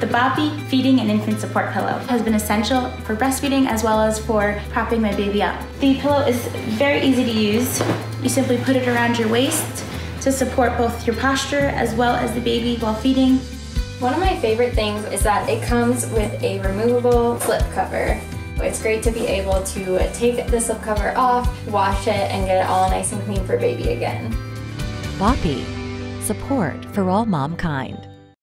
The Boppy Feeding and Infant Support Pillow has been essential for breastfeeding as well as for propping my baby up. The pillow is very easy to use. You simply put it around your waist to support both your posture as well as the baby while feeding. One of my favorite things is that it comes with a removable slip cover. It's great to be able to take the slip cover off, wash it, and get it all nice and clean for baby again. Boppy, support for all mom kind.